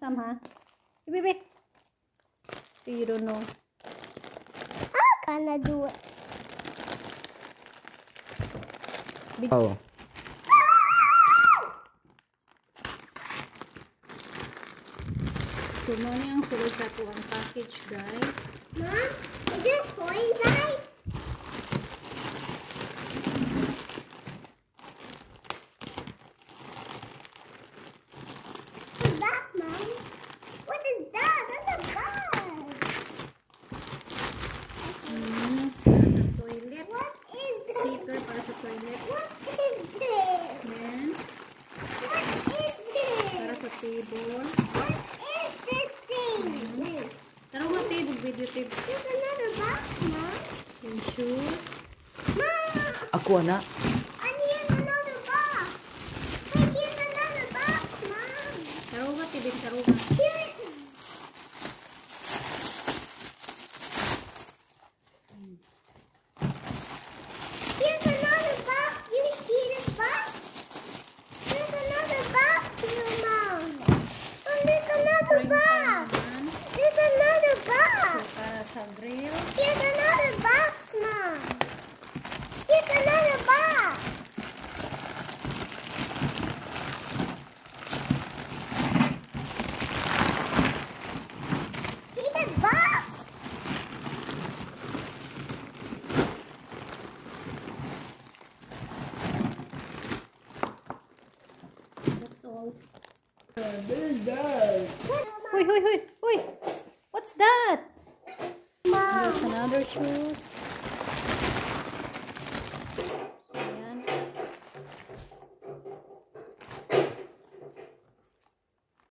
Sam, ha? Hey, baby. So you don't know. How can I do it? Oh. So, mo ni ang sulod sa ako ang package, guys. Mom, is it toy inside? What's that, Mom? What is that? That's a bug. Mm, para sa toilet. What is this? Sticker para sa toilet. What is this? Then, What is this? para sa table. What is this thing? Tara mo table, video table. There's another box, Mom. Yung shoes. Mom, Ako ana. I another box. There's another box. another box, Mom. Here's another box. See the box? That's all. What? Hoy, hoy! Psst! What's that? Mom. There's another shoes.